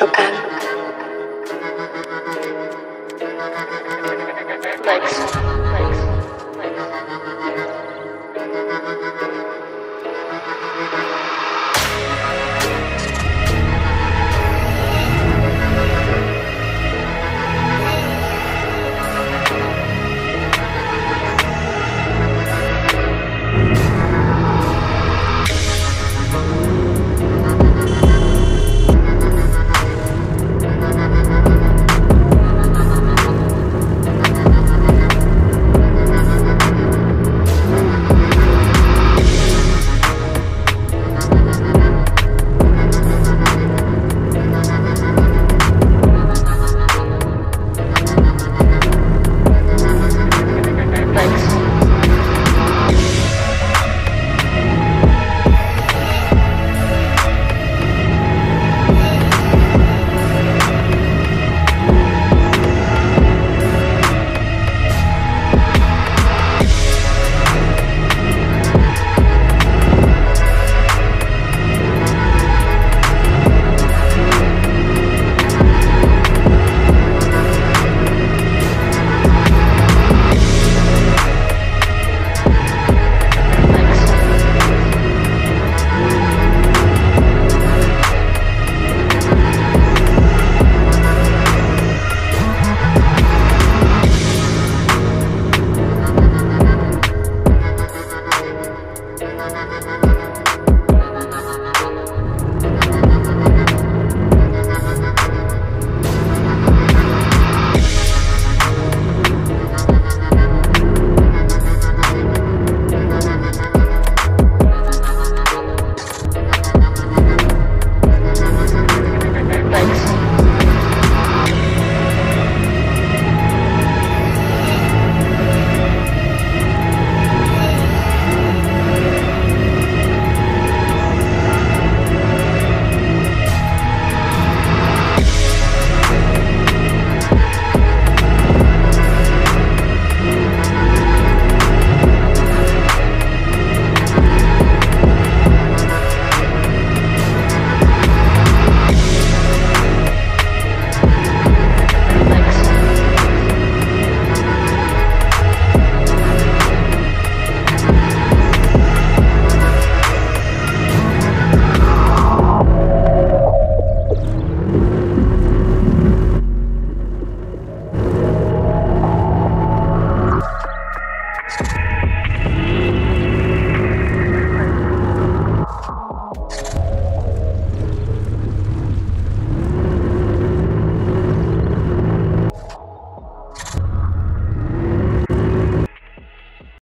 Chopin. So, like so.